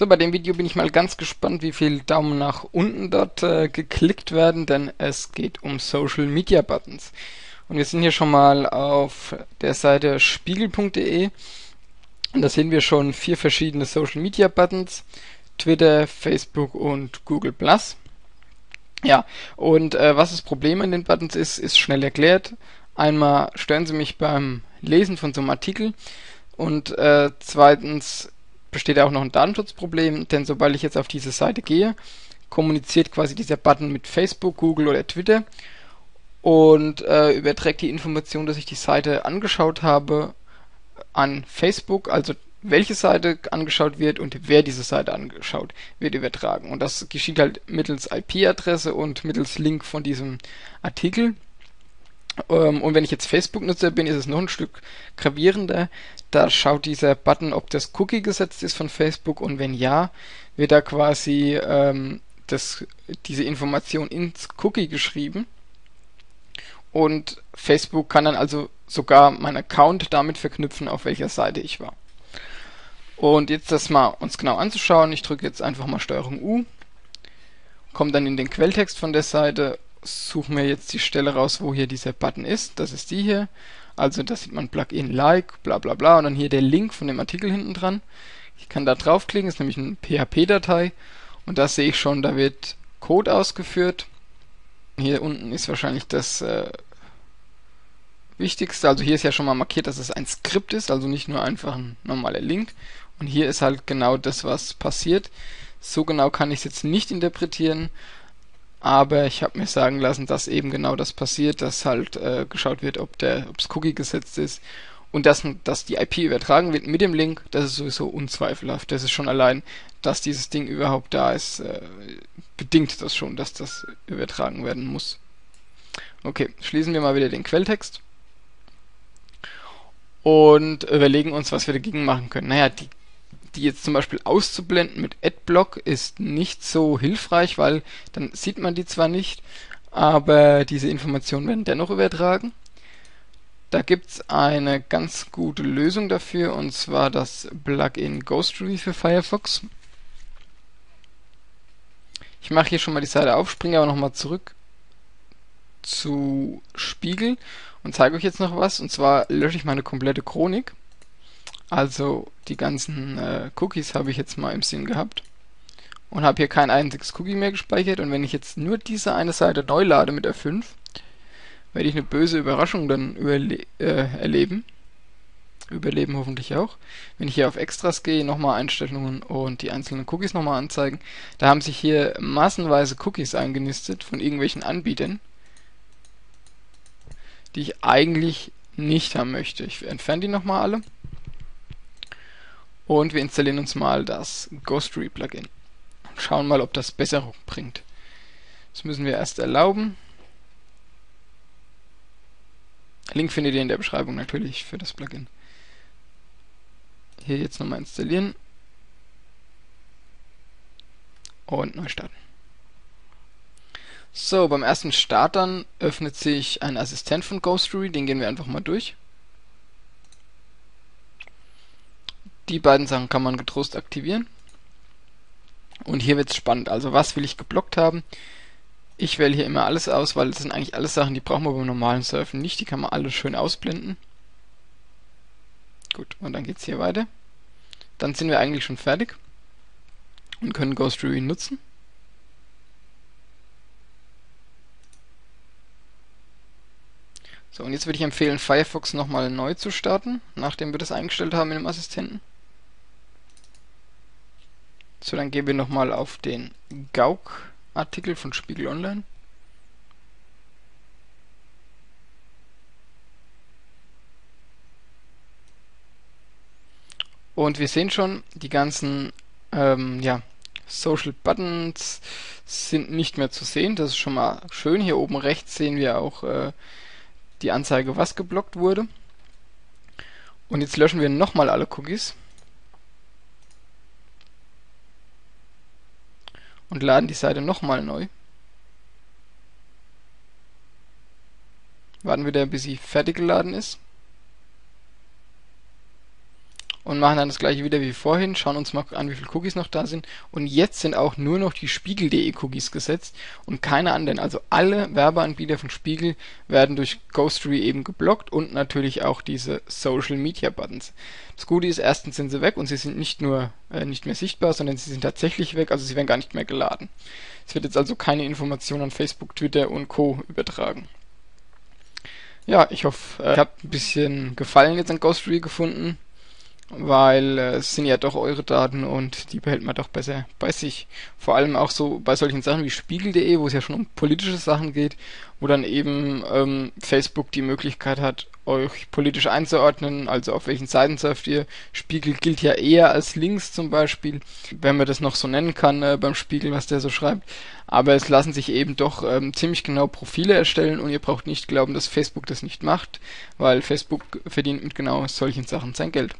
So, bei dem Video bin ich mal ganz gespannt, wie viel Daumen nach unten dort äh, geklickt werden, denn es geht um Social Media Buttons. Und wir sind hier schon mal auf der Seite spiegel.de und da sehen wir schon vier verschiedene Social Media Buttons. Twitter, Facebook und Google. Ja, und äh, was das Problem an den Buttons ist, ist schnell erklärt. Einmal stören sie mich beim Lesen von so einem Artikel und äh, zweitens besteht auch noch ein Datenschutzproblem, denn sobald ich jetzt auf diese Seite gehe, kommuniziert quasi dieser Button mit Facebook, Google oder Twitter und äh, überträgt die Information, dass ich die Seite angeschaut habe, an Facebook, also welche Seite angeschaut wird und wer diese Seite angeschaut wird übertragen. Und das geschieht halt mittels IP-Adresse und mittels Link von diesem Artikel. Ähm, und wenn ich jetzt Facebook-Nutzer bin, ist es noch ein Stück gravierender. Da schaut dieser Button, ob das Cookie gesetzt ist von Facebook und wenn ja, wird da quasi ähm, das, diese Information ins Cookie geschrieben. Und Facebook kann dann also sogar meinen Account damit verknüpfen, auf welcher Seite ich war. Und jetzt das mal uns genau anzuschauen. Ich drücke jetzt einfach mal Steuerung U, komme dann in den Quelltext von der Seite suche mir jetzt die Stelle raus, wo hier dieser Button ist. Das ist die hier. Also da sieht man Plugin Like, bla bla bla und dann hier der Link von dem Artikel hinten dran. Ich kann da draufklicken, ist nämlich eine PHP-Datei und da sehe ich schon, da wird Code ausgeführt. Hier unten ist wahrscheinlich das äh, Wichtigste. Also hier ist ja schon mal markiert, dass es ein Skript ist, also nicht nur einfach ein normaler Link. Und hier ist halt genau das, was passiert. So genau kann ich es jetzt nicht interpretieren, aber ich habe mir sagen lassen, dass eben genau das passiert, dass halt äh, geschaut wird, ob der, ob's Cookie gesetzt ist und dass, dass die IP übertragen wird mit dem Link, das ist sowieso unzweifelhaft. Das ist schon allein, dass dieses Ding überhaupt da ist, äh, bedingt das schon, dass das übertragen werden muss. Okay, schließen wir mal wieder den Quelltext und überlegen uns, was wir dagegen machen können. Naja, die die jetzt zum Beispiel auszublenden mit Adblock ist nicht so hilfreich, weil dann sieht man die zwar nicht, aber diese Informationen werden dennoch übertragen. Da gibt es eine ganz gute Lösung dafür und zwar das Plugin Ghostery für Firefox. Ich mache hier schon mal die Seite auf, springe aber nochmal zurück zu Spiegel und zeige euch jetzt noch was und zwar lösche ich meine komplette Chronik. Also die ganzen äh, Cookies habe ich jetzt mal im Sinn gehabt und habe hier kein einziges Cookie mehr gespeichert und wenn ich jetzt nur diese eine Seite neu lade mit F5, werde ich eine böse Überraschung dann äh, erleben. Überleben hoffentlich auch. Wenn ich hier auf Extras gehe, nochmal Einstellungen und die einzelnen Cookies nochmal anzeigen, da haben sich hier massenweise Cookies eingenistet von irgendwelchen Anbietern, die ich eigentlich nicht haben möchte. Ich entferne die nochmal alle. Und wir installieren uns mal das Ghostery Plugin. Schauen mal, ob das Besserung bringt. Das müssen wir erst erlauben. Link findet ihr in der Beschreibung natürlich für das Plugin. Hier jetzt nochmal installieren. Und neu starten. So, beim ersten Startern öffnet sich ein Assistent von Ghostery, den gehen wir einfach mal durch. Die beiden Sachen kann man getrost aktivieren. Und hier wird es spannend. Also was will ich geblockt haben? Ich wähle hier immer alles aus, weil das sind eigentlich alles Sachen, die brauchen wir beim normalen Surfen nicht. Die kann man alle schön ausblenden. Gut, und dann geht es hier weiter. Dann sind wir eigentlich schon fertig und können Ghost Review nutzen. So, und jetzt würde ich empfehlen, Firefox nochmal neu zu starten, nachdem wir das eingestellt haben in dem Assistenten. So, dann gehen wir nochmal auf den Gauk-Artikel von Spiegel Online. Und wir sehen schon, die ganzen ähm, ja, Social Buttons sind nicht mehr zu sehen. Das ist schon mal schön. Hier oben rechts sehen wir auch äh, die Anzeige, was geblockt wurde. Und jetzt löschen wir nochmal alle Cookies. Und laden die Seite nochmal neu. Warten wir bis sie fertig geladen ist. Und machen dann das gleiche wieder wie vorhin, schauen uns mal an, wie viele Cookies noch da sind. Und jetzt sind auch nur noch die Spiegel.de Cookies gesetzt und keine anderen. Also alle Werbeanbieter von Spiegel werden durch Ghostery eben geblockt und natürlich auch diese Social Media Buttons. Das Gute ist, erstens sind sie weg und sie sind nicht nur äh, nicht mehr sichtbar, sondern sie sind tatsächlich weg, also sie werden gar nicht mehr geladen. Es wird jetzt also keine Information an Facebook, Twitter und Co. übertragen. Ja, ich hoffe, äh, ihr habt ein bisschen Gefallen jetzt an Ghostery gefunden weil äh, es sind ja doch eure Daten und die behält man doch besser bei sich. Vor allem auch so bei solchen Sachen wie Spiegel.de, wo es ja schon um politische Sachen geht, wo dann eben ähm, Facebook die Möglichkeit hat, euch politisch einzuordnen, also auf welchen Seiten surft ihr. Spiegel gilt ja eher als links zum Beispiel, wenn man das noch so nennen kann äh, beim Spiegel, was der so schreibt. Aber es lassen sich eben doch ähm, ziemlich genau Profile erstellen und ihr braucht nicht glauben, dass Facebook das nicht macht, weil Facebook verdient mit genau solchen Sachen sein Geld.